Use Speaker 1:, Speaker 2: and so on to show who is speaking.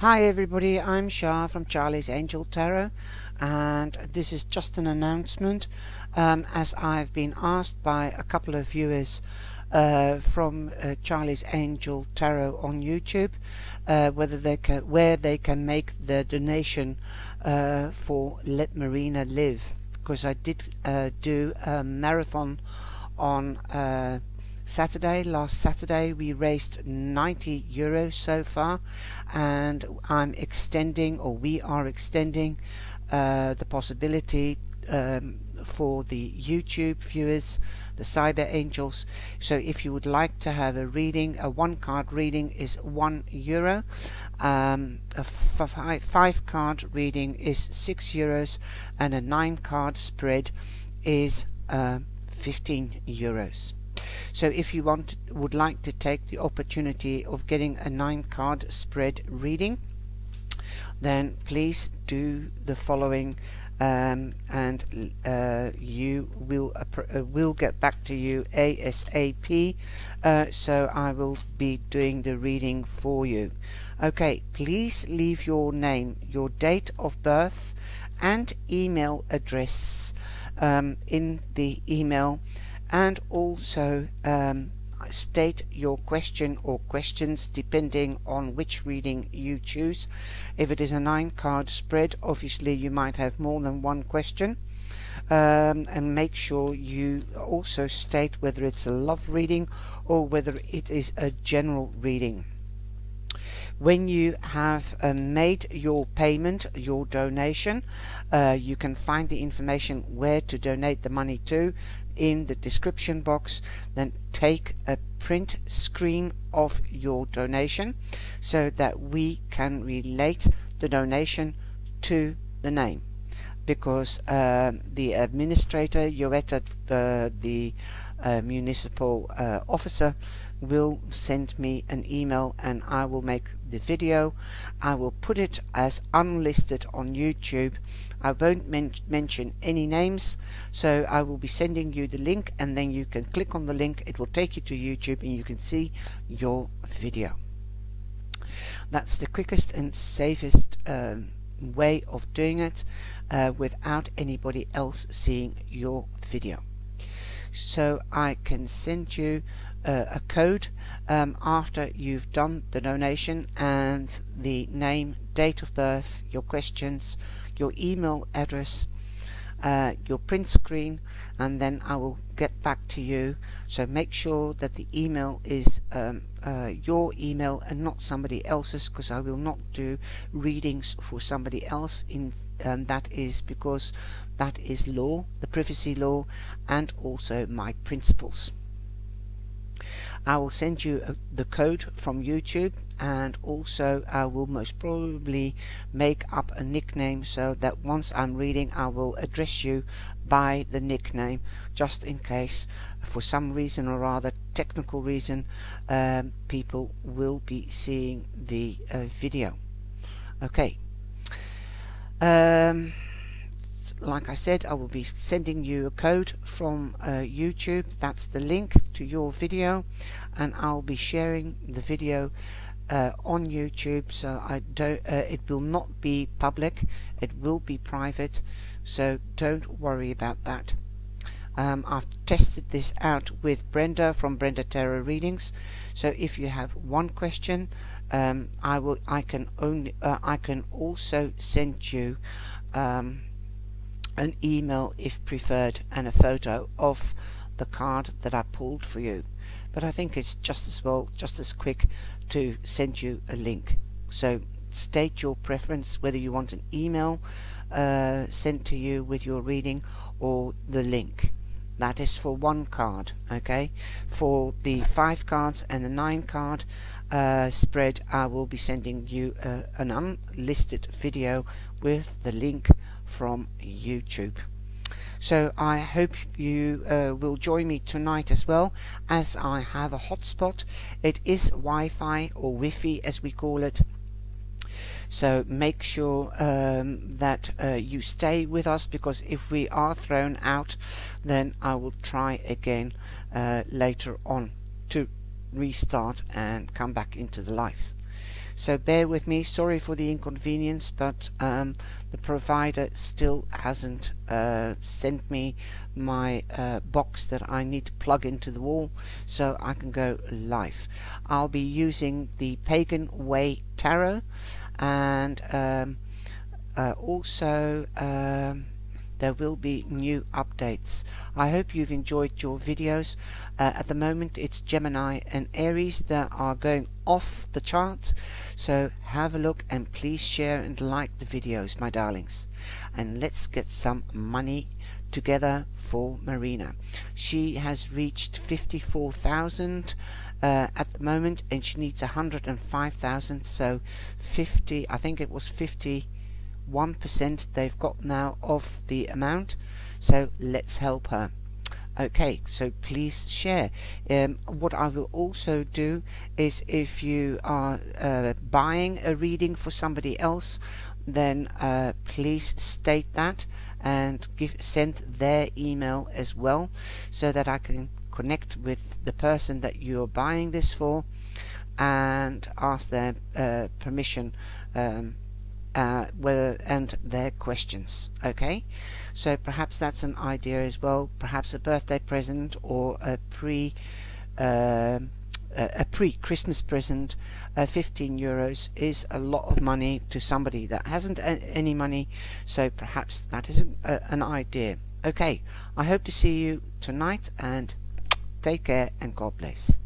Speaker 1: Hi everybody, I'm Shah from Charlie's Angel Tarot and this is just an announcement um, as I've been asked by a couple of viewers uh, from uh, Charlie's Angel Tarot on YouTube uh, whether they can where they can make the donation uh, for Let Marina Live because I did uh, do a marathon on uh, Saturday, last Saturday, we raised 90 euros so far, and I'm extending, or we are extending, uh, the possibility um, for the YouTube viewers, the Cyber Angels. So if you would like to have a reading, a one card reading is one euro. Um, a five card reading is six euros, and a nine card spread is uh, 15 euros. So if you want would like to take the opportunity of getting a nine card spread reading then please do the following um, and uh, you will uh, will get back to you ASAP uh, so I will be doing the reading for you. Okay please leave your name your date of birth and email address um, in the email and also um, state your question or questions depending on which reading you choose. If it is a nine card spread, obviously you might have more than one question. Um, and make sure you also state whether it's a love reading or whether it is a general reading. When you have uh, made your payment, your donation, uh, you can find the information where to donate the money to in the description box then take a print screen of your donation so that we can relate the donation to the name. Because uh, the administrator Youetta uh, the uh, municipal uh, officer will send me an email and I will make the video. I will put it as unlisted on YouTube. I won't men mention any names so I will be sending you the link and then you can click on the link. It will take you to YouTube and you can see your video. That's the quickest and safest um, way of doing it uh, without anybody else seeing your video so I can send you uh, a code um, after you've done the donation and the name, date of birth, your questions, your email address, uh, your print screen and then I will get back to you. So make sure that the email is um, uh, your email and not somebody else's because I will not do readings for somebody else in and that is because that is law the privacy law and also my principles. I will send you uh, the code from YouTube and also I will most probably make up a nickname so that once I'm reading I will address you by the nickname just in case for some reason or other technical reason um, people will be seeing the uh, video. Okay. Um, like I said I will be sending you a code from uh, YouTube. That's the link to your video and I'll be sharing the video uh, on YouTube so I don't uh, it will not be public. It will be private so don't worry about that. Um, I've tested this out with Brenda from Brenda Tarot Readings. So if you have one question um, I will I can only uh, I can also send you um, an email if preferred and a photo of the card that I pulled for you. But I think it's just as well just as quick to send you a link. So state your preference whether you want an email uh, sent to you with your reading or the link. That is for one card okay? For the five cards and the nine card uh, spread I will be sending you uh, an unlisted video with the link from YouTube. So I hope you uh, will join me tonight as well as I have a hotspot. It is Wi-Fi or Wi-Fi as we call it. So make sure um, that uh, you stay with us because if we are thrown out then I will try again uh, later on to restart and come back into the life. So bear with me. Sorry for the inconvenience but um, the provider still hasn't uh, sent me my uh, box that I need to plug into the wall so I can go live. I'll be using the Pagan Way Tarot and um, uh, also um, there will be new updates. I hope you've enjoyed your videos. Uh, at the moment it's Gemini and Aries that are going off the charts so have a look and please share and like the videos my darlings and let's get some money together for Marina. She has reached 54,000 uh, at the moment and she needs 105,000 so 50 I think it was 50 1% they've got now of the amount. So let's help her. Okay so please share. Um, what I will also do is if you are uh, buying a reading for somebody else then uh, please state that and give send their email as well so that I can connect with the person that you're buying this for and ask their uh, permission um, uh, whether and their questions okay? So perhaps that's an idea as well. Perhaps a birthday present or a pre uh, a pre-Christmas present uh, 15 euros is a lot of money to somebody that hasn't any money. So perhaps that is a, an idea. Okay I hope to see you tonight and take care and God bless